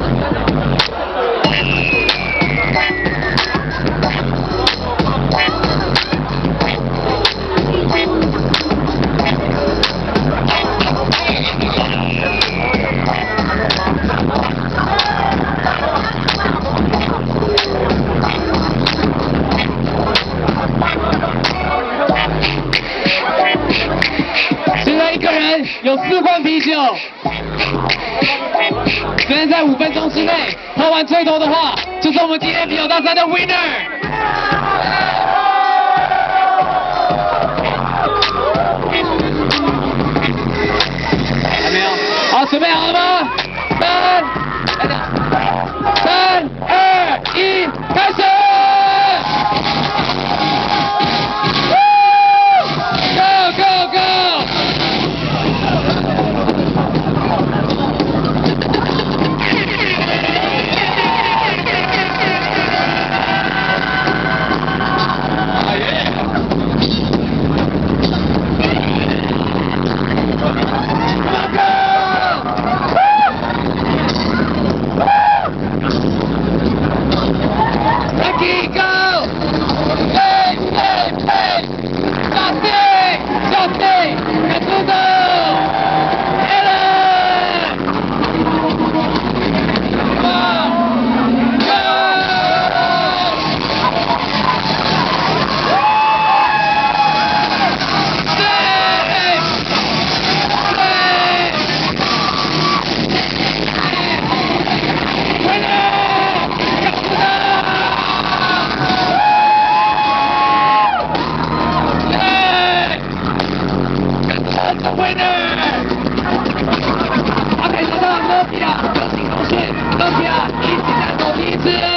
Thank you. 有四罐啤酒，只能在五分钟之内喝完最多的话，就是我们今天啤酒大赛的 winner。还没有？好，准备好了吗？三 This